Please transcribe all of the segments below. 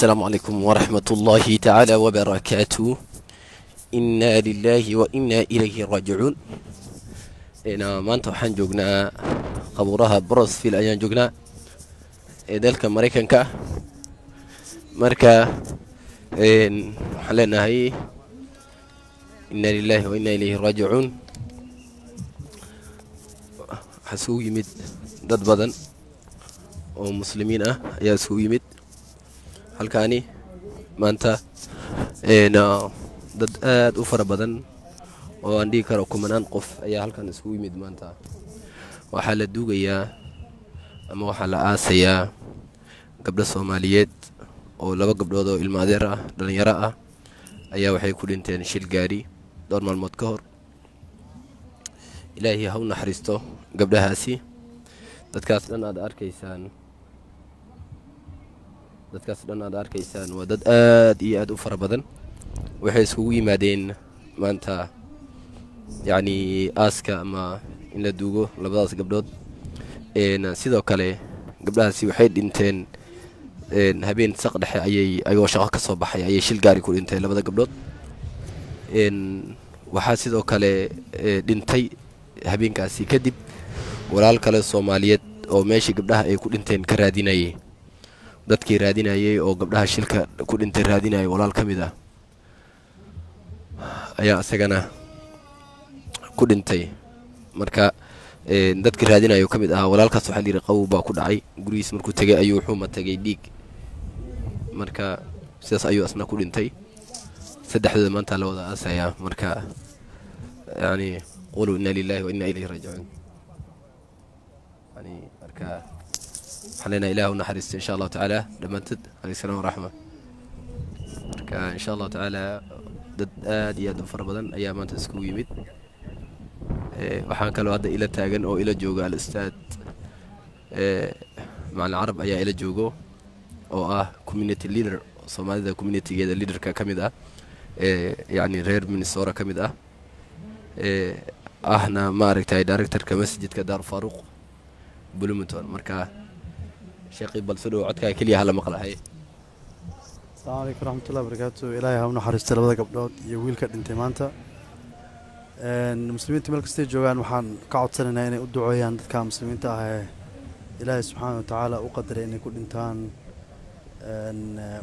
السلام عليكم ورحمة الله تعالى وبركاته إنا لله وإنا إليه راجعون إنا maanta waxaan joognaa qabuuraha brosville ayaan joognaa ee dalka maraykanka ah marka waxaan leenahay ina lilahi wa ina ilayhi raajicuun waxaa isugu yimid dad badan oo muslimiin ah ayaa isugu yimid halkaani? Maanta dad aad u fara badan oo aan dhigi karo kumanaan qof ayaa halkan isugu yimid maanta. Waxaa la duugayaa ama waxaa la aasayaa gabdho soomaaliyeed oo laba gabdhood oo adeer ah dhallinyaro ah ayaa waxay ku dhinteen shil gaari dhowr maalmood ka hor. Ilaahay ha u naxariisto gabdhahaasi. Dadkaas dhan aad arkaysaan dadkaas dhan aad arkaysaan waa dad aad iyo aad u fara badan. Waxay iskugu yimaadeen maanta yacni aaska ama in la duugo labadaas gabdhood. Sidoo kale gabdhahaasi waxay dhinteen habeen saq dhexe ayay ayagoo shaqo ka soo baxay ayay shil gaari ku dhinteen labada gabdhood. Waxaa sidoo kale dhintay habeenkaasi kadib walaal kale soomaaliyeed oo meeshii gabdhaha ay ku dhinteen ka raadinayay dadkii raadinayay oo gabdhaha shilka ku dhintay raadinayay walaal ka mid ah ayaa isagana ku dhintay. Marka dadkii raadinayo ka ahaa walaalkaas waxaa layidhi qabow baa ku dhacay. Gurigiis markuu tegay ayuu wuxuuma tegay dhiig. Marka sidaas ayuu asna ku dhintay. Saddexdooda maanta la wada aasayaa. Marka yani quluu inna lilahi wa inna ilayhi raajicuun. Yani marka waxaan leenahay ilaah u naxariisto insha allahu tacaala. Dhammaantood alayh salaam waraxma marka insha allahu tacaala dad aad iyo aad u fara badan ayaa maanta iskugu yimid. Waxaan kaloo hadda ila taagan oo ila jooga al-ustaad macalin carab ayaa ila joogo oo ah community leader soomaalida communitygeeda leaderka ka mid ah yani reer minnesora ka mid ah. Ahna maaragtay directorka masjidka daar faruuq bloomington marka sheekii balse dhow codkaa keliya hala maqlahay. Asalaamu calaykum waraxmatullahi barakaatu ilaahay ha u naxariista labada gabdhood iyo wiilka dhintay maanta. Muslimiinta meel kastay joogaan waxaan ka codsanaynaa inay u duceeyaan dadka muslimiinta ah ee ilaahay subxaana wa tacaala u qadaray inay ku dhintaan.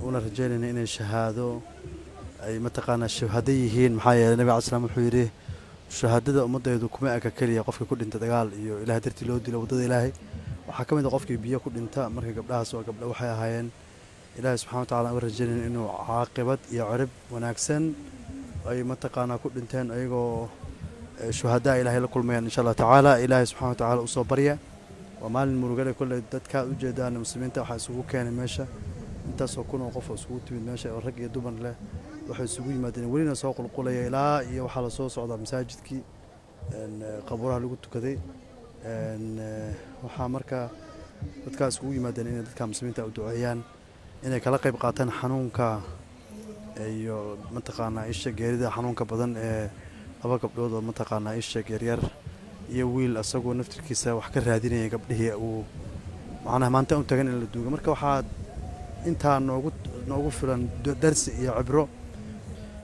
Una rajeynayna inay shahaado ay mataqaanaa shuhado yihiin. Maxaa yeeley nabig cala slam wuxuu yidhi shahaadada ummaddeedu kuma eka keliya qofka ku dhinta dagaal iyo ilahay dartii loo dilo waddada ilaahay waxaa ka mid a qofkii biyo ku dhinta marka gabdhahaas oo gabdho waxay ahaayeen ilaahay subxana wa tacala uga rajeynayna inuu caaqibad iyo cirib wanaagsan ay mataqaanaa ku dhinteen ayagoo shuhadaa ilaahay la kulmayaan insha allah tacaala. Ilaahay subxana wa tacala u soo barya. Waa maalin murugale kolley dadkaad u jeedaan muslimiinta waxaa isugu keenay meesha. Intaasoo kun oo qof oo isugu timid meesha oo rag iyo dumar leh waxay isugu yimaadeen. Welina soo qulqulaya ilaa iyo waxaa la soo socdaa masaajidkii qabuuraha lagu tukaday waxaa marka dadkaa isugu yimaadeen inay dadka muslimiinta u duceeyaan inay kala qayb qaataan xanuunka iyo mataqaanaa isha geerida xanuunka badan ee laba gabdhood oo mataqaanaa isha yaryar iyo wiil asagoo naftirkiisa wax ka raadinaya gabdhihii uu macnaha maanta u tagan in la duuga marka waxaa intaa noogu noogu filan darsi iyo cibro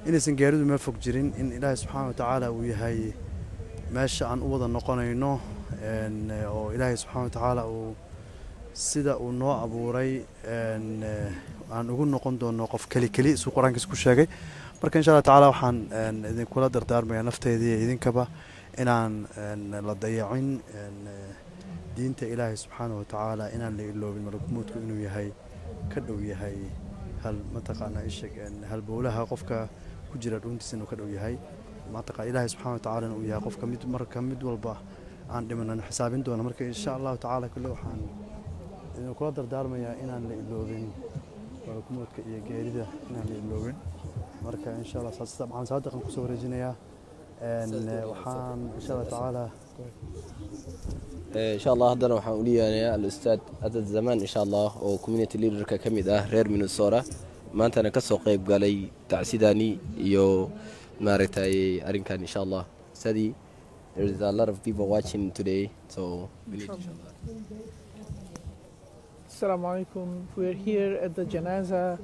inaysan geeridu meel fog jirin in ilaahay subxaana wa tacaala uu yahay meesha aan u wada noqonayno oo ilaahay subxaana wa tacaala uu sida uu noo abuuray aan ugu noqon doono qof keli keli isuu qur'aankiis ku sheegay. Marka insha allah tacaala waxaan idinkula dardaarmayaa nafteedii idinkaba inaan la dayacin diinta ilaahay subxaana wa tacaala inaan la iloobin malakumuudku inuu yahay ka dhow yahay hal mataqaanaa isheg halbowlaha qofka ku jira dhuuntiisa inuu ka dhow yahay. Mataqa ilaahay subxana wa tacalana uu yahay qofka mid marka mid walba aan dhimanan xisaabin doono marka insha allahu tacaala kule waxaan idinkula dardaarmayaa inaan la iloobin malakumuudka iyo geerida inaan la iloobin marka insha allah maxaan saadiqan ku soo wareejinayaa waxaan insha allah tacaala insha allah haddana waxaan u dhiibaanayaa al-ustaad adad zamaan insha allah oo community leaderka ka mid ah reer minnesota maantana ka soo qayb galay tacsidaani iyo maaragtay arrinkan insha allah study there is a lot of people watching today so we need inshallah Assalamu alaikum. We're here at the janaza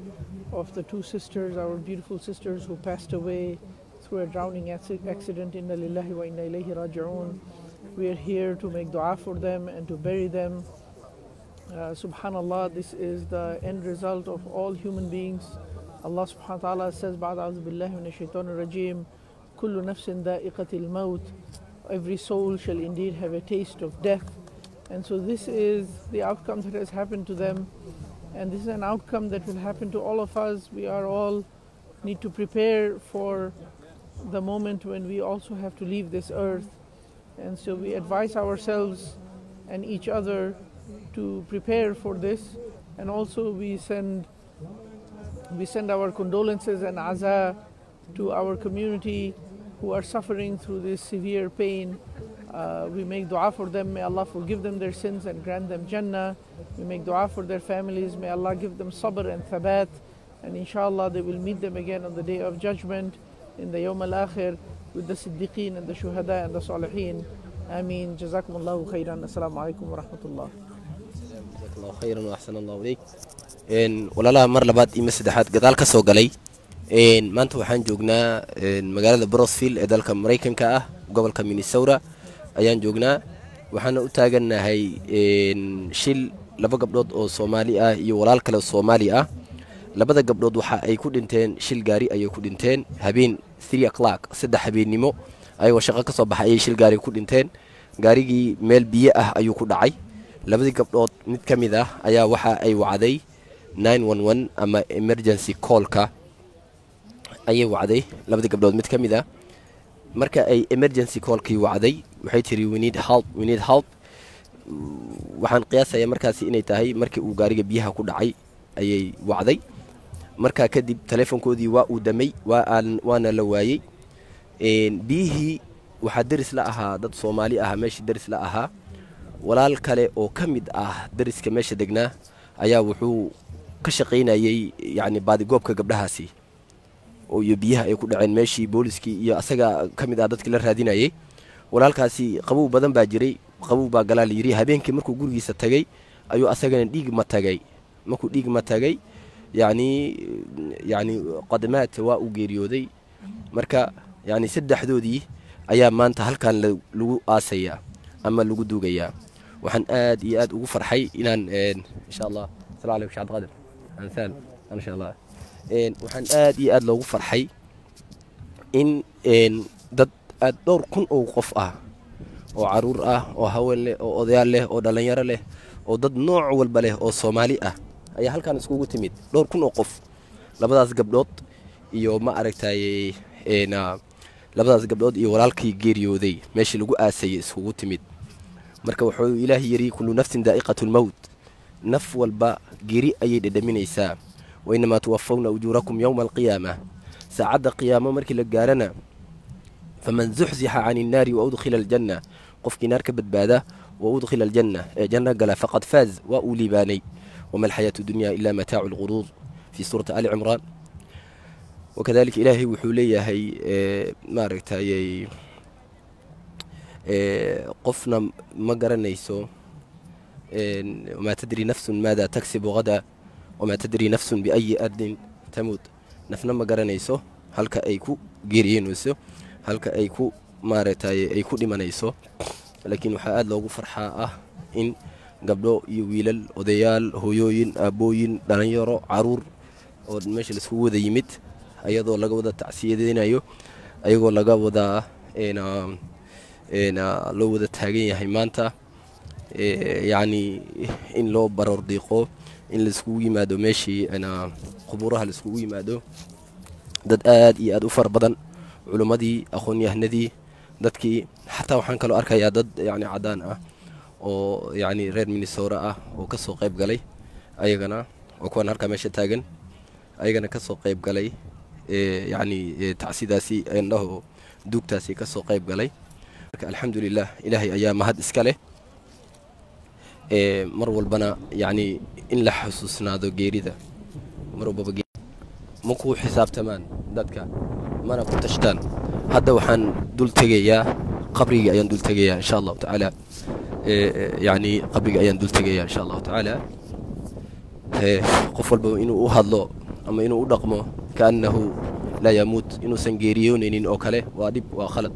of the two sisters, our beautiful sisters who passed away through a drowning acci- accident. Inna lillahi wa inna ilayhi raji'un. We're here to make dua for them and to bury them. Uh, subhanallah, this is the end result of all human beings. Allah subhanahu wa ta'ala says, بعد أعوذ بالله من الشيطان الرجيم كل نفس ذائقة الموت Every soul shall indeed have a taste of death. And so this is the outcome that has happened to them. And this is an outcome that will happen to all of us. We are all need to prepare for the moment when we also have to leave this earth. And so we advise ourselves and each other to prepare for this. And also we send we send our condolences and aza to our community who are suffering through this severe pain. Uh, we make dua for them. May Allah forgive them their sins and grant them Jannah. We make dua for their families. May Allah give them sabr and thabat. And inshallah, they will meet them again on the day of judgment in the Yawm al Akhir with the Siddiqeen and the Shuhada and the Salihin. Ameen. Jazakumullahu khairan. Assalamu alaikum wa rahmatullah. jazakallahu khayran wa axsana allahu ilayk Een, walaalaha mar labaad iyo saddexaad maanta waxaan joognaa magaalada brosville ee dalka maraykanka ah gobolka minnesota. Ayaan joognaa waxaana u taagannahay shil laba gabdhood oo soomaali ah iyo walaal kale oo soomaali ah. Labada gabdhood waxa ay ku dhinteen shil gaari ayay ku dhinteen. Habeen o'clock saddex habeennimo ayagoo shaqo ka baxay ayay shil gaari ku dhinteen. Gaarigii meel biyo ah ayuu ku dhacay. Labadii gabdhood mid ka mid ah ayaa waxa ay wacday 911 ama emergency callka ayay wacday. Labadii gabdhood mid ka mid ah. Marka ay emergency callkii wacday waxay tiri we need help we need help. Waxaan qiyaasayaa markaasi inay tahay markii uu gaariga biyaha ku dhacay ayay wacday. Markaa kadib teleefonkoodii waa uu damay waa aan waana la waayey biyihii waxaa deris la ahaa dad soomaali ah meeshii deris la ahaa. Walaal kale oo ka mid ah deriska meesha degnaa ayaa wuxuu ka shaqaynayey yacni baadigoobka gabdhahaasi iyo biyaha ay ku dhaceen meeshii booliskii iyo asaga ka mid ah dadkii la raadinayey walaalkaasi qabow badan baa jiray qabow baa galaa la yidhi habeenkii markuu gurigiisa tagay ayuu asagana dhiig ma tagay. Markuu dhiig ma tagay yacni yacni qadamaad waa uu geeriyooday. Marka yacni saddexdoodii ayaa maanta halkan la- lagu aasayaa ama lagu duugayaa. Waxaan aad iyo aad ugu farxay inaan insha allah asalamu alaykum cabdiqaadir ansaan insha allah waxaan aad iyo aad loogu farxay in dad aad dhowr kun oo qof ah oo carruur ah oo haween leh oo odayaal leh oo dhallinyaro leh oo dad nooc walba leh oo soomaali ah ayaa halkan iskugu timid. Dhowr kun oo qof labadaas gabdhood iyo ma aragtaye een, ah, labadaas gabdhood iyo walaalkii geeriyooday meeshii lagu aasayay iskugu timid. Marka wuxuu ilaahay yidhi kullu nafsin daa'iqatu lmowt naf walba geri ayay dhedhaminaysaa وإنما توفون أجوركم يوم القيامة. سعد قيامة مركي لقارنا. فمن زحزح عن النار وأدخل الجنة. قف كنار كبدبادة وأدخل الجنة. إيه، جنة؟ قال فقد فاز وأولي باني وما الحياة الدنيا إلا متاع الغرور. في سورة آل عمران. وكذلك إلهي وحولية هي إيه، ما هي إيه، قفنا مقرنيسو. إيه وما تدري نفس ماذا تكسب غدا. Wamaa tadri nafsun biayi ardin tamuut nafna ma garanayso halka ay ku geeriyenayso halka ay ku maaragtay ay ku dhimanayso laakiin waxaa aada loogu farxaa ah in gabdho iyo wiilal odayaal hooyooyin aabbooyin dhalinyaro carruur oo meesha laiskugu wada yimid ayadoo laga wada tacsiyadeynayo ayagoo laga wada een, een, loo wada taagan yahay maanta ee, yacni in loo baroor diiqo in laiskugu yimaado meeshii qubuuraha laiskugu yimaado. Dad aad iyo aad u fara badan culimmadii aqoon-yahanadii dadkii xataa waxaan kaloo arkayaa dad yacni caddaan ah oo yacni reer minnesota ah oo ka soo qayb galay ayagana oo kuwan halkaa meesha taagan ayagana ka soo qayb galay ee, tacsidaasi indhaho duugtaasi ka soo qayb galay. Marka alxamdulilah ilaahay ayaa mahad iska leh mar walbana yacni in la xusuusnaado geerida. Ma ku xisaabtamaan dadka? Mana ku tashtaan. Hadda waxaan dul tegayaa qabrigii ayaan dul tegayaa insha allahu tacaala. Ee, ee, yacni qabrigii ayaan dul tegayaa insha allahu tacaala. Qof walba inuu u hadlo ama inuu u dhaqmo kaannahu laa yamuut inuusan geeriyoonaynin oo kale waa dhib waa khalad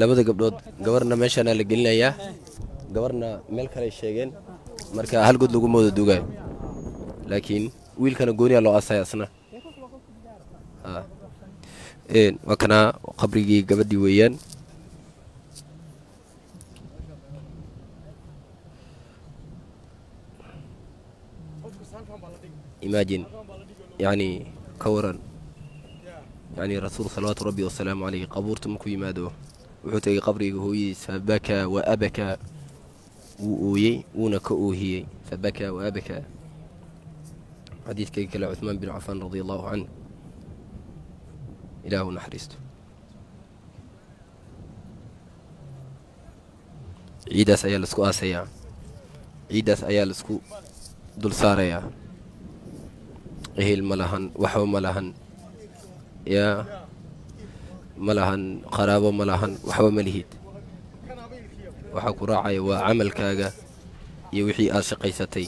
labada gabdhood gabarna meeshaana la gelinayaa. Gabarna meel kaley sheegeen. Marka hal god lagu mooda duugaayo laakiin wiilkana gooniyaa loo aasaya asna. Ah. Waa kanaa qabrigii gabadhii weeyaan. Imagine yani ka waran yani rasuul salawaatu rabbi wasalaamu calayhi qabuurta markuu yimaado wuxuu tegay qabriga hooyadiis fabakaa wa abakaa wuu ooyey wuuna ka oohiyey fabakaa wa abakaa xadiidkayga kale cuثmaan bin cafaan radi allahu canh ilaahu naxariisto ciiddaas ayaa la isku aasayaa ciiddaas ayaa la isku dul saarayaa ehel ma lahan waxba ma lahan yaa ma lahan qaraabo ma lahan waxba ma lihid. Waxaa ku raacaya waa camalkaaga iyo wixii aad shaqaysatay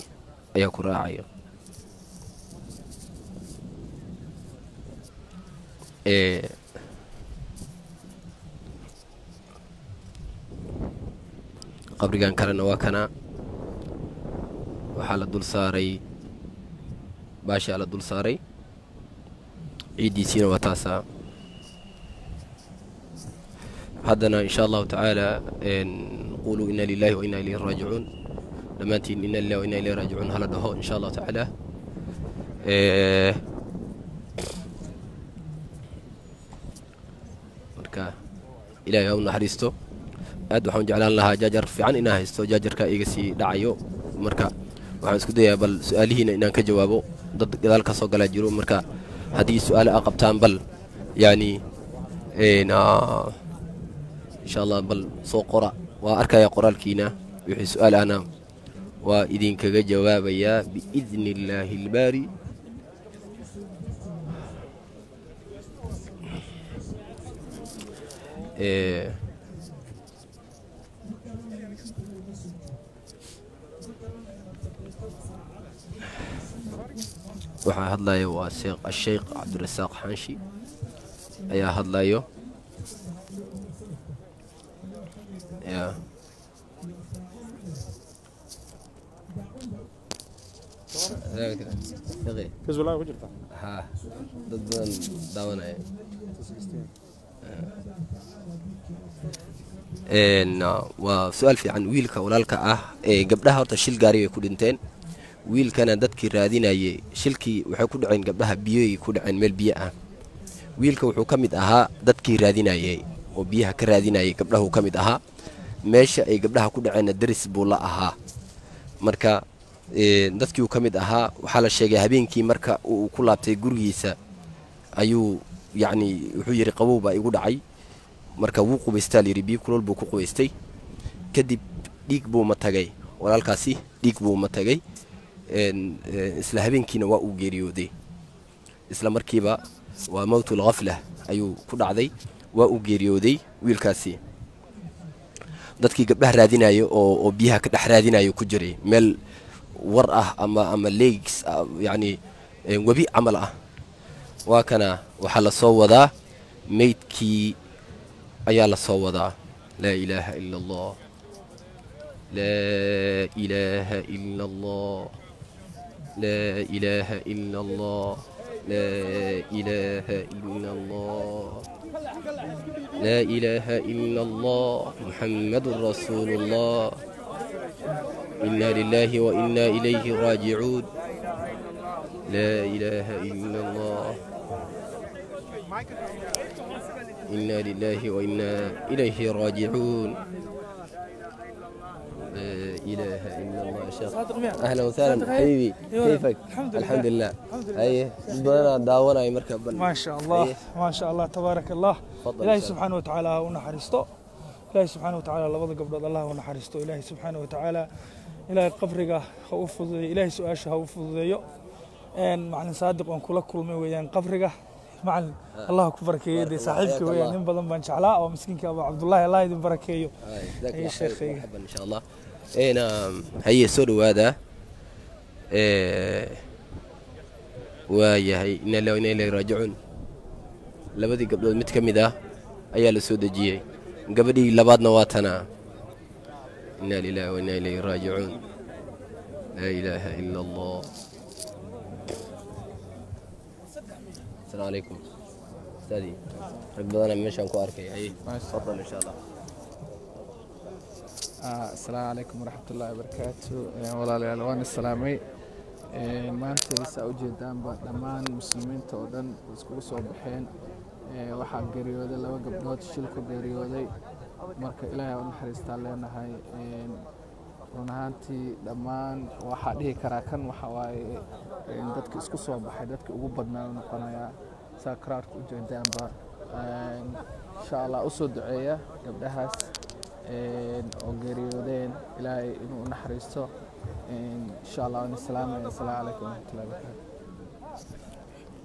ayaa ku raacaya ee qabrigan kalena waa kana. Waxaa la dul saaray baashaa la dul saaray ciiddiisiina waa taasaa haddana insha allahu tacaala quluu ina lilahi wa ina ilayhi raajicuun dhammaantiin ina lilahi wa ina ilayhi raajicuun hala dhaho insha allahu tacaala marka ilahay ha u naxariisto aad waxaan jeclaan lahaa jaajar fiican inaa haysto jaajarka iga sii dhacayo marka waxaan isku dayaa bal su-aalihiina inaan ka jawaabo dad gadaal ka soo galaa jiro marka haddii su'aale a qabtaan bal yani insha allah bal soo qora waa arkaya qoraalkiina wixii su'aal ahna waa idinkaga jawaabayaa biidni illaahi albaari waxaa hadlaya waa asheykh cabdirasaaq xaanshi ayaa hadlayo dad badan daawanaya. Waa su'aal fiican. Wiilka walaalka ah ee gabdhaha horta shil gaari bay ku dhinteen wiilkana dadkii raadinayay shilkii waxay ku dhaceen gabdhaha biyoy ku dhaceen meel biyo ah. Wiilka wuxuu ka mid ahaa dadkii raadinayay oo biyaha ka raadinayay gabdhahuu ka mid ahaa. Meesha ay gabdhaha ku dhaceenna daris buu la ahaa. Marka dadkiiuu ka mid ahaa waxaa la sheegay habeenkii marka uu ku laabtay gurigiisa ayuu yacni wuxuu yidhi qabow baa igu dhacay. Marka wuu qubaystaa layidhi biyo kulool buu ku qubaystay. Kadib dhiig buu ma tagay. Walaalkaasi dhiig buu ma tagay isla habeenkiina waa uu geeriyooday. Isla markiiba waa mowtul khaflah ayuu ku dhacday waa uu geeriyooday wiilkaasi. Dadkii gabdhaha raadinaya oo biyaha ka dhex raadinayo ku jiray meel war ah ama ama legs yacni webi camal ah. Waa kana waxaa la soo wadaa meydkii ayaa la soo wadaa. Laa ilaaha ila allah. Laa ilaaha ila allah لا إله إلا الله. لا إله إلا الله. لا إله إلا الله. محمد رسول الله إنا لله وإنا إليه راجعون. لا إله إلا الله. إنا لله وإنا إليه راجعون. إله إلا الله شيخ أهلا وسهلا حبيبي كيفك؟ أيوة، الحمد لله. الحمد لله. اي داونا أي مركب ما شاء الله أيه. ما شاء الله تبارك الله. الله سبحانه وتعالى ونحرسته. الله سبحانه وتعالى لفظ قبل الله ونحرسته. الله سبحانه وتعالى إلى قبرك خوف الله سؤاشها وفضيه ان معنى صادق ان كل كل ما ويان قبرك. macalin allah ku barakeeyo dee saaxiibka حياك weeyaan الله. nin badan baan jeclaa oo miskiinka abu cabdullaahi allah idin barakeeyo هاي، جزاك أي الله شيخ خير أي. مرحبا ان شاء الله اي نعم هيا soo dhawaada ee waayahay ina lillahi wa inna ilayhi raajicuun labadii gabdhood mid ka mid ah ayaa la soo dejiyey gabadhii labaadna waa tana ina lillahi wa inna ilayhi raajicuun laa ilaaha ila allah Asalaamu calaykum ustaadii rag badana meeshaan ku arkay haye tafadal insha allah asalaamu calaykum waraxmatullaahi wabarakaatu Een, walaalayaal waan islaamay Een, maanta saa ujeedaanba dhammaan muslimiinta oo dhan iskugu soo baxeen Een, waxaa geeriyooday laba gabdhood shil ku geeriyooday marka ilaahay u naxariistaan leenahay Een, run ahaantii dhammaan waxaa dhihi karaa kan waxa waaye dadka isku soo baxay dadka ugu badnaa u noqonayaa saa karaarka ujeedaanba Een, insha allah u soo duceeya gabdhahaas oo geeriyoodeen ilaahay inuu u naxariisto. Insha allah waan islaamaya asalaamu calaykum waraxmatullahi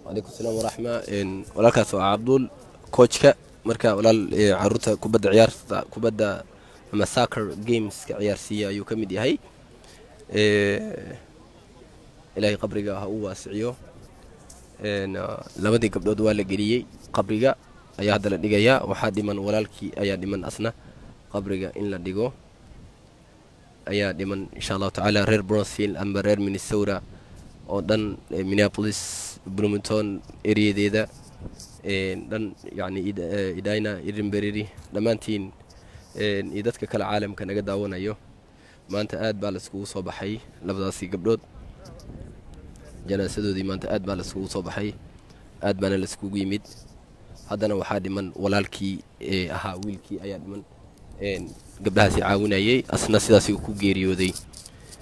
wabarakaatu waraxma Een, walaalkaas waa cabdul coachka marka walaal ee, carruurta kubadda ciyaarta kubadda ama soccer gameska ciyaarsiiya ayuu ka mid yahay. Ee, ilaahay qabriga ha u waasiciyo. Ah, labadii gabdhood waa la geliyey. Qabriga ayaa hadda la dhigayaa. Waxaa dhiman walaalkii ayaa dhiman asna. Qabriga in la dhigo ayaa dhiman insha allahu tacaala. Reer bronsfield amba reer minnesota oo dhan eh, minneapolis bloomington ereyadeeda een, dhan yani Id- eh, idina edinberry dhammaantiin iyo dadka kale caalamka naga daawanayo. Maanta aad baa laiskugu soo baxay labadaasi gabdhood. Janaasadoodii maanta aad baa laiskugu soo baxay. Aad baana laiskugu yimid. Haddana waxaa dhiman walaalkii ahaa wiilkii ayaa dhiman. Gabdhahaasi caawinayay asna sidaas ku geeriyooday.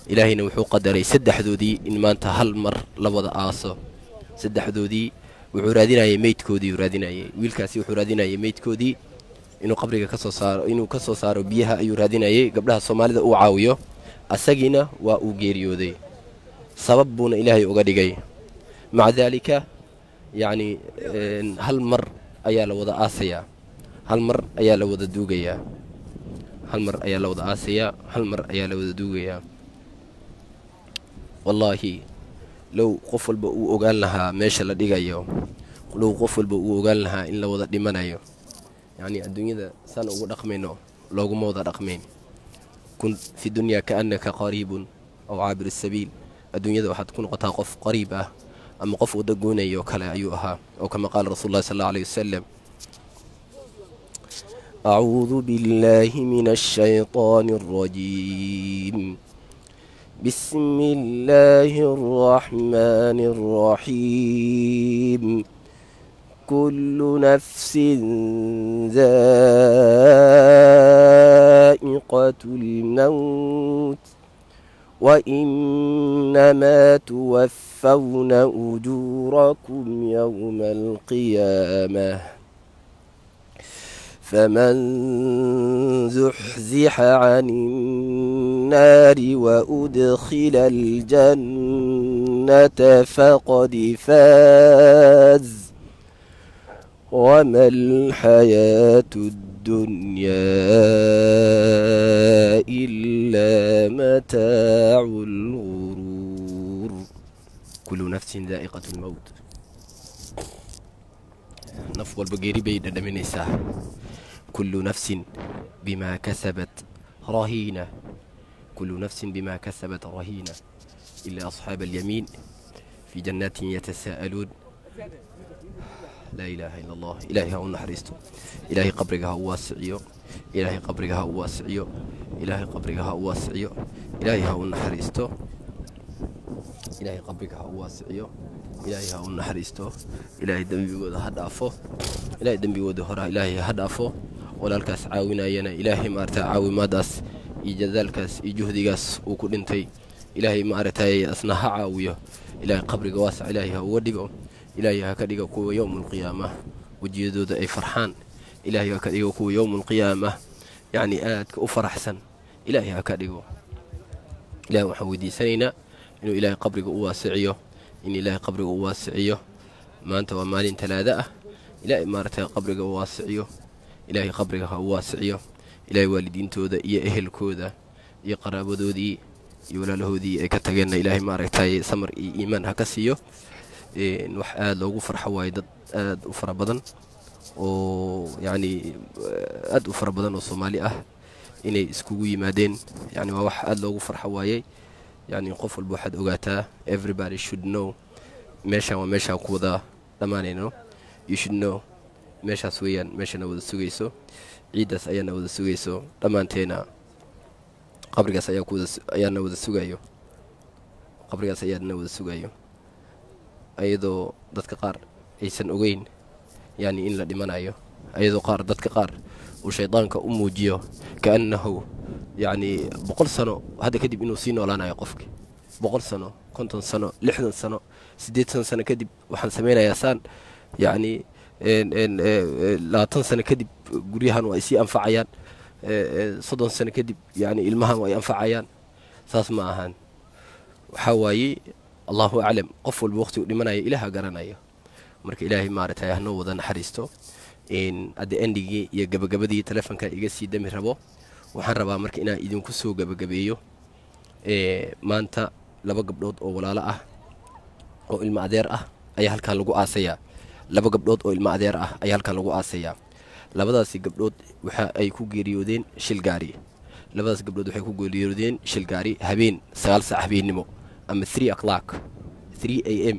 Ilaahayna wuxuu qadaray saddexdoodii in maanta hal mar la wada aaso. Saddexdoodii wuxuu raadinayay meydkoodii raadinayay. Wiilkaasi wuxuu raadinayay meydkoodii inuu qabriga ka soo saaro inuu ka soo saaro biyaha ayuu raadinayay gabdhaha soomaalida uu caawiyo asagiina waa uu geeriyooday. Sabab buuna ilaahay uga dhigay. Maca daalika yacni hal mar ayaa la wada aasayaa. Hal mar ayaa la wada duugayaa. Hal mar ayaa la wada aasayaa hal mar ayaa la wada duugayaa. Wallaahi low qof walba uu ogaan lahaa meesha la dhigayo. Low qof walba uu ogaan lahaa in la wada dhimanayo يعني الدنيا سنة ودقمينو نعم، لو موضة دقمين كن في الدنيا كأنك قريب أو عابر السبيل. الدنيا ذو حتكون قطع قف قريبة أم قف ودقون أيوك لا أيوها أو كما قال رسول الله صلى الله عليه وسلم. أعوذ بالله من الشيطان الرجيم. بسم الله الرحمن الرحيم. كل نفس ذائقة الموت وإنما توفون أجوركم يوم القيامة. فمن زحزح عن النار وأدخل الجنة فقد فاز. وما الحياة الدنيا إلا متاع الغرور. كل نفس ذائقة الموت. نفو البقيري بين من الساعة كل نفس بما كسبت رهينة. كل نفس بما كسبت رهينة. إلا أصحاب اليمين في جنات يتساءلون. Laa ilaaha ila allah ilaahay ha u naxariisto. Ilaahay qabriga ha u waasiciyo. Ilaahay qabriga ha u waasiciyo. Ilaahay qabriga ha u waasiciyo. Ilaahay ha u naxariisto. Ilaahay qabriga ha u waasiciyo. Ilaahay ha u naxariisto. Ilaahay dembigooda ha dhaafo. Ilaahay dembigooda hora ilaahay ha dhaafo. Walaalkaas caawinayana ilaahay maarata caawimaadaas iyo jadaalkaas iyo juhdigaas uu ku dhintay. Ilaahay maaragtay asna ha caawiyo. Ilaahay qabriga waasac ilaahay ha uga dhigo ilaahay ha ka dhigo kuwa yowmulqiyaama wejiyadooda ay farxaan. Ilaahay ha ka dhigo kuwa yowmulqiyaama yacni aadka u faraxsan. Ilaahay ha ka dhigo. Ilahay waxaan weydiisanaynaa inuu ilaahay qabriga u waasiciyo. In ilaahay qabriga u waasiciyo. Maanta waa maalin talaada ah. Ilaahay maaragtay qabriga u waasiciyo. Ilaahay qabriga ha u waasiciyo. Ilaahay waalidiintooda iyo ehelkooda iyo qaraabadoodii iyo walaalahoodii ay ka tageenna. Ilaahay maaragtay samar iyo iimaan ha ka siiyo wax aada loogu farxo waaye dad aada u fara badan oo yacni aada u fara badan oo soomaali ah inay iskugu yimaadeen. Yani waa wax aada loogu farxo waayey yani qof walba waxaad ogaataa everybody should know. Meeshaan waa meeshaan ku wada dhammaanayno you should know. Meeshaas weeyaan meeshana wada sugayso. Ciiddaas ayaana wada sugayso. Dhammaanteena qabrigaas ayaa kuwada ayaana wada sugayo. Qabrigaas ayaana wada sugayo ayadoo dadka qaar aysan ogeyn yani in la dhimanayo. Ayadoo qaar dadka qaar uu shaydaanka u muujiyo kaannahu yacni boqol sano hadda kadib inuu sii noolaanayo qofki. Boqol sano konton sano lixdan sano siddeetan sano kadib waxaan samaynayaa saan yacni labaatan sano kadib guryahan waa ay sii anfacayaan soddon sano kadib yani ilmahan waa ay anfacayaan. Saas ma ahaan waxaa waaye allahu aclam qof walba waqtigu dhimanaya ilaaha garanayo. Marka ilaahay maaragtay hanoo wada naxariisto. Adda endigii iyo gabagabadii telefonka iga sii dami rabo. Waxaan rabaa marka inaan idinku soo gabagabeeyo maanta laba gabdhood oo walaalo ah oo ilmo adeer ah ayaa halkan lagu aasayaa. Laba gabdhood oo ilmo adeer ah ayaa halkan lagu aasayaa. Labadaasi gabdhood waxa ay ku geeriyoodeen shil gaari. Labadaas gabdhood waxay ku geeriyoodeen shil habeen sagaal sac habeennimo ama three o'clock three a m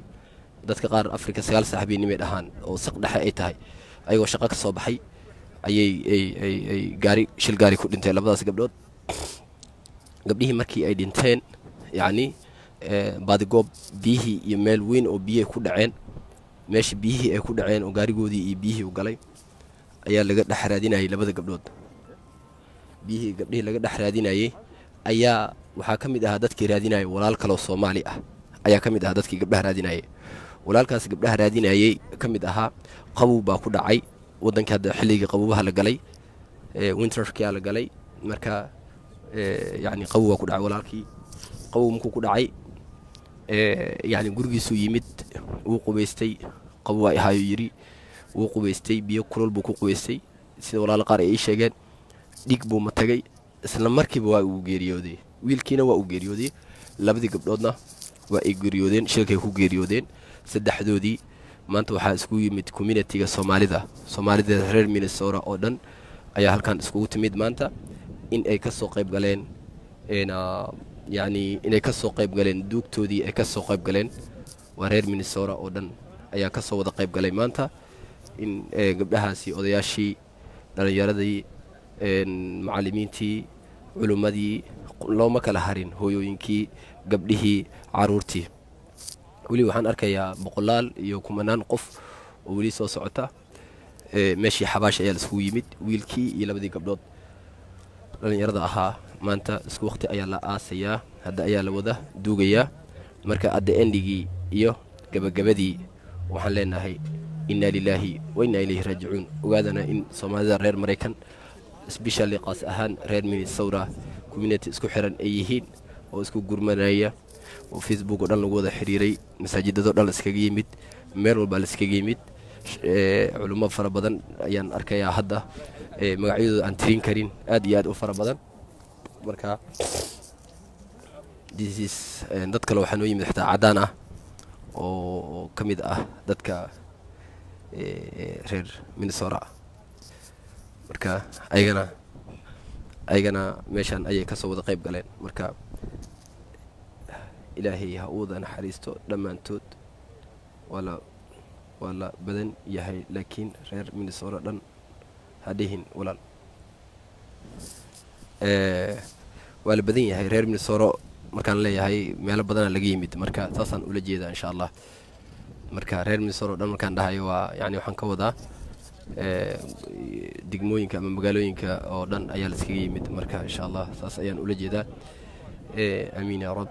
dadka qaar africa sagaal sac habeennimay dhahaan oo saq dhexe ay tahay ayagoo shaqo ka soo baxay ayay ay gaari shil gaari ku dhinteen labadaas gabdhood. Gabdhihii markii ay dhinteen yacni baadigoob biyihii iyo meel weyn oo biyihay ku dhaceen meesha biyihii ay ku dhaceen oo gaarigoodii iyo biyihii u galay ayaa laga dhex raadinayay labada gabdhood. Biyihii gabdhihii laga dhex raadinayey ayaa waxaa ka mid ahaa dadkii raadinayay walaal kaloo soomaali ah. Ayaa ka mid ahaa dadkii gabdhaha raadinayay. Walaalkaas gabdhaha raadinayey ka mid ahaa qabow baa ku dhacay. Waddankii hadda xilligii qaboobaha la galay winterkia la galay marka yani qabow baa ku dhacay walaalkii. Qabow markuu ku dhacay yani gurigiisuu yimid wuu qubaystay qabow ay ahaayo yidhi wuu qubaystay biyo kulol buu ku qubaystay sida walaalo qaar ay ii sheegeen dhig buu ma tagay isla markiiba waa uu geeriyooday wiilkiina waa uu geeriyooday labadii gabdhoodna waa ay geeriyoodeen shilkay ku geeriyoodeen. Saddexdoodii maanta waxaa iskugu yimid communitiga soomaalida. Soomaalida reer minnesota oo dhan ayaa halkan iskugu timid maanta in ay ka soo qayb galeen yacni inay ka soo qayb galeen duugtoodii ay ka soo qayb galeen. Waa reer minnesota oo dhan ayaa ka soo wada qayb galay maanta in gabdhahaasi odayaashii dhallinyaradii macallimiintii culimmadii looma kala harin hooyooyinkii gabdhihii caruurtii. Weli waxaan arkayaa boqolaal iyo kumanaan qof oo weli soo socota. Meeshii xabaash ayaa laiskugu yimid wiilkii iyo labadii gabdhood. Dhallinyarada ahaa maanta isku waqti ayaa la aasayaa hadda ayaa la wada duugayaa marka adda endigii iyo gabagabadii waxaan leenahay inna lilaahi wa innaa ilayhi raajicuun. Ogaadana in soomaalida reer maraykan sbeshali qaas ahaan reer minnesota community isku xiran ay yihiin oo isku gurmanaya. Oo facebook oo dhan lagu wada xiriiray masaajidadoo dhan laiskaga yimid meel walbaa laiskaga yimid. Culummo fara badan ayaan arkayaa hadda. Magacyadooda aan tirin karin aad iyo aad u fara badan. Marka disis dad kale waxaa noo yimid xitaa caddaan ah oo ka mid ah dadka reer minnesota marka ayagana ayagana meeshaan ayay ka soo wada qayb galeen. Marka ilaahay ha u naxariisto dhammaantood waa la waa la badan yahay laakiin reer minnesota dhan ha dhihin walaal. Waa la badan yahay reer minnesota markaan leeyahay meelo badana laga yimid. Marka saasaan ula jeedaa insha allah. Marka reer minnesota o dhan markaan dhahayo waa yani waxaan ka wadaa degmooyinka ama magaalooyinka oo dhan ayaa la iskaga yimid. Marka insha allah saas ayaan ula jeedaa. Amiin yaa rab.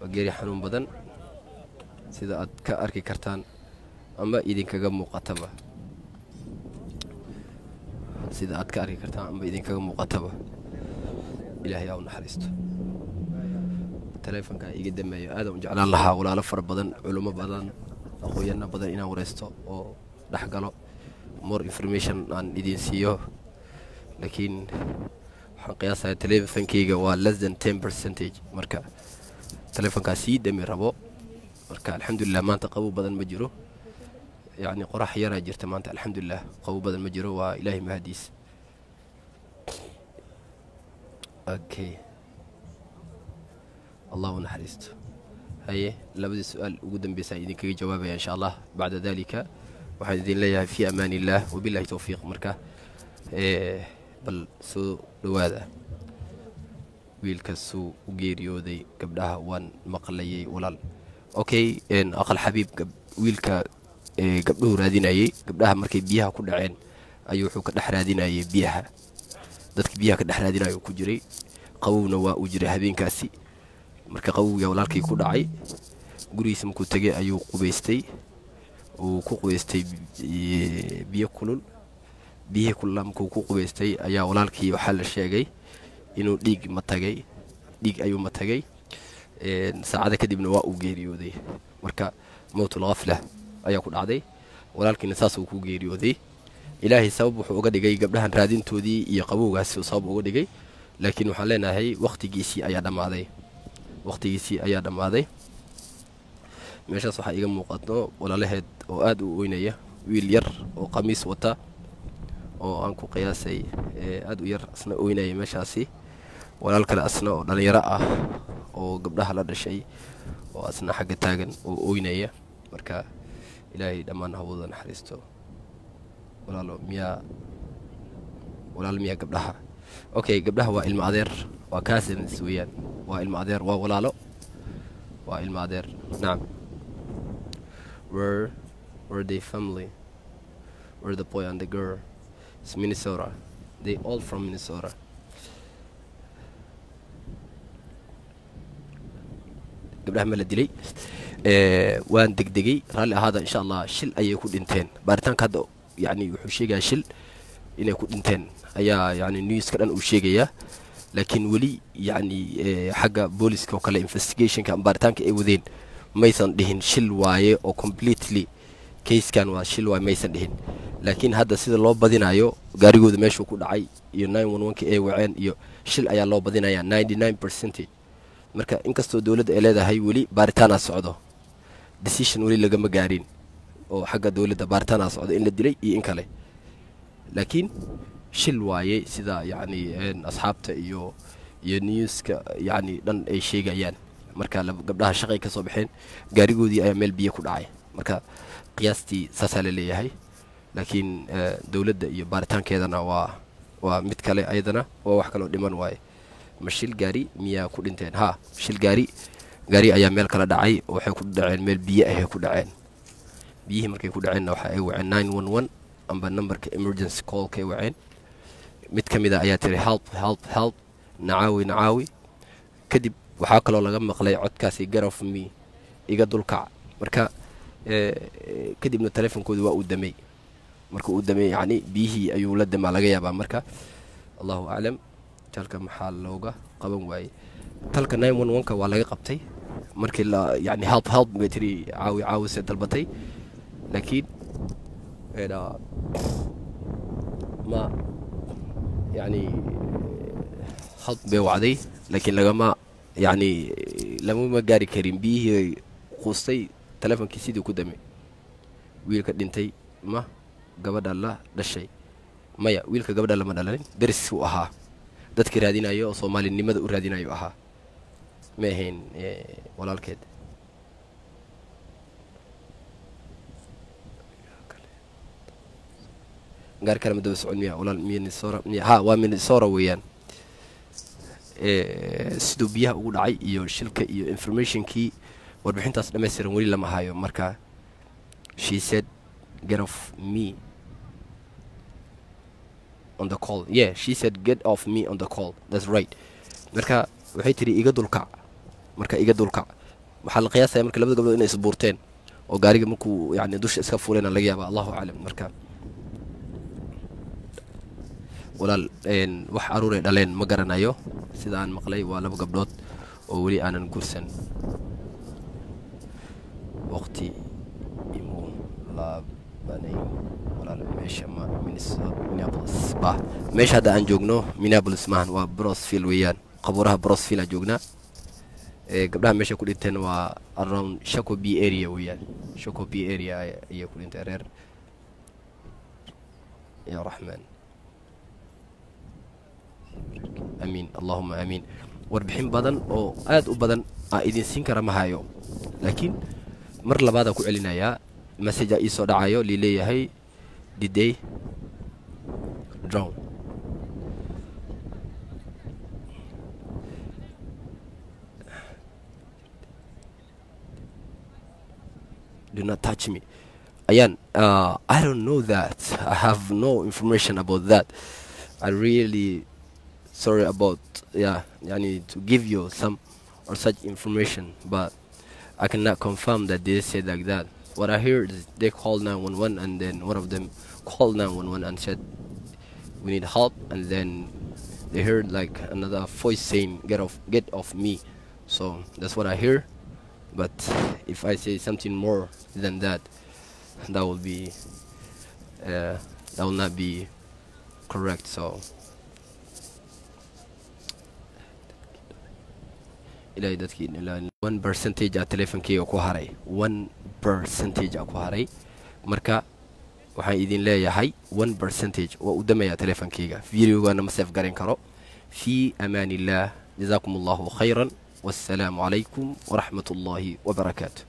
Waa geeri xanuun badan sida aad ka arki kartaan ama idinkaga muuqataba. Sida aad ka arki kartaan ama idinkaga muuqataba. Ilaahay aa u naxariisto. Taleefonkaa iga dameeyo aadaan u jeclaan lahaa walaalo fara badan culummo badan aqoonyana badan inaan wareysto oo dhex galo more information aan idiin siiyo. Laakiin waxaan qiyaasaya telefonkeyga waa less than ten percentage. Marka telefonkaa sii dami rabo marka alxamdulilah maanta qabow badan ma jiro. Yacni qorax yaraa jirta maanta alxamdulilah qabow badan ma jiro. Waa ilaahay mahadiis. Okay allah u naxariisto. Haye labadii su'aal ugu dambeysaan idinkaga jawaabaya insha allah. Bacda dalika waxaan idin leeyahay fi amaan illah wabilahi towfiiq marka bal soo dhowaada wiilkasuu u geeriyooday gabdhaha waan maqlayay walaal. Okay aqal xabiib wiilka gabdhuhu raadinayey gabdhaha markay biyaha ku dhaceen ayuu wuxuu ka dhex raadinayay biyaha. Dadka biyaha ka dhex raadinayo ku jiray. Qabowna waa uu jiray habeenkaasi. Marka qabowga walaalkii ku dhacay gurigiisa markuu tegay ayuu qubaystay uu ku qubaystay biyo kulul. Biyihii kulula markuu ku qubaystay ayaa walaalkii waxaa la sheegay inuu dhiig ma tagay dhiig ayuu ma tagay. Saacada kadibna waa uu geeriyooday. Marka mowtul khafla ayaa ku dhacday. Walaalkiina saasuu ku geeriyooday. Ilaahay sabab wuxuu uga dhigay gabdhahan raadintoodii iyo qabowgaasi sabab uga dhigay. Laakiin waxaan leenahay wakhtigiisii ayaa dhammaaday. Wakhtigiisii ayaa dhammaaday meeshaas waxaa iga muuqato walaalaheed oo aad u oynaya wiil yar oo qamiis wata oo aan ku qiyaasay aad u yar asna oynaya meeshaasi. Walaal kale asna oo dhallinyaro ah oo gabdhaha la dhashay oo asna xagga taagan oo oynaya marka ilaahay dhammaan hawada naxariisto. Walaalo miyaa walaalo miyaa gabdhaha. Okay gabdhaha waa ilmo adeer waa cousins weeyaan. Waa ilmo adeer waa walaalo. Waa ilmo adeer nacam were they family were the boy and the girl. It's minnesota. They all from minnesota. Gabdhaha ma la dilay waan degdegay. Raalli ahaada insha allah shil ayay ku dhinteen. Baaritaanka hadda yani wuxuu sheegayaa shil inay ku dhinteen. Ayaa yani newska dhan uu sheegayaa. Laakiin weli yani xagga booliska oo kale investigationka ama baaritaanka ay wadeen maysan dhihin shil waaye oo completely kayskan waa shil waaye maysan dhihin. Laakiin hadda sida loo badinayo gaarigooda meeshuu ku dhacay iyo nka ay waceen iyo shil ayaa loo badinaya marka inkastoo dowladda ay leedahay weli baaritaanaa socdo decision weli lagama gaarin oo xagga dowladda baaritaanaa socdo in la dilay iyo in kale. Laakiin shil waaye sida yacni asxaabta iyo iyo newska yacni dhan ay sheegayaan marka gabdhaha shaqay ka soo baxeen gaarigoodii ayaa meel biyo ku dhacay. Marka qiyaastii saasaa la leeyahay. Laakiin dowladda iyo baaritaankeedana waa waa mid kale ayadana waa wax kaloo dhiman waaye. Ma shil gaari miyaa ku dhinteen? Ha shil gaari gaari ayaa meel kala dhacay. Waxay ku dhaceen meel biyo ahay ku dhaceen. Biyihii markay ku dhaceenna waxa ay waceen nine one one amba numberka emergency callkay waceen. Mid ka mid a ayaa tiri help help help nacaawi nacaawi. Kadib waxaa kaloo laga maqlay codkaasi garof me iga dulkac marka kadibna telefonkooda waa uu damey marka uu damey yacni biyihii ayuu la damaa laga yaabaa. Marka allahu aclam talka maxaa looga qaban waayey? Talka one-ka waa laga qabtay. Markii yani help help bay tiri caawi caawise dalbatay. Laakiin ma yani help bay wacday. Laakiin lagama yani lamama gaari karin biyihii quustay telefonkii sidii ku damay wiilka dhintay ma gabadha la dhashay maya wiilka gabadha lama dhalalin daris u ahaa dadka raadinayo oo soomaalinimada u raadinayo ahaa ma ahayn walaalkeed gaar kale ma daba socon miya walaal minnesota miya ha waa minnesota weeyaan siduu biyaha ugu dhacay iyo shilka iyo informationkii warbixintaas dhammaystiran weli lama hayo. Marka she said get off me on the call. Yeah she said get off me on the call. That's right. Marka waxay tiri iga dulkac marka iga dulkac waxaa la qiyaasaya marka labada gabdhood inay isbuurteen oo gaariga markuu yani dusha iska fuulena laga yaaba allahu aclam. Marka walaal wax aruuray dhaleen ma garanayo. Sida aan maqlay waa laba gabdhood oo weli aanan guursan. Waqti laabanay walaal meesha Minneapolis bah meesha hadda aan joogno Minneapolis maahan waa Brosville weeyaan. Qabuuraha Brosville aan joognaa gabdhaha meesha ku dhinteen waa around Shakopee area weeyaan. Shakopee area ay- ayay ku dhinteen reer. Ya raxmaan amiin allahuma amiin warbixin badan oo aad u badan aa idin siin kara ma hayo laakiin mar labaadaan ku celinayaa messagea ii soo dhacayo lii leeyahay diday drown? Do not touch me. Ayan, uh, I don't know that. I have no information about that. I really sorry about yeah, I need to give you some or such information, but I cannot confirm that they said like that. What I heard is they called 911 and then one of them called 911 and said we need help and then they heard like another voice saying get off get off me. So that's what I hear. But if I say something more than that, that will be uh, that will not be correct. So ilaahay dadkiin ilaa one percentage a teleefonkeyga ku haray. One percentage ku haray. Marka waxaan idin leeyahay one percentage waa u damayaa teleefonkeyga videogaana ma seef garan karo. Fi amaan illah jazaakum allahu khayran. Wassalaamu calaykum waraxmat ullaahi wabarakaatu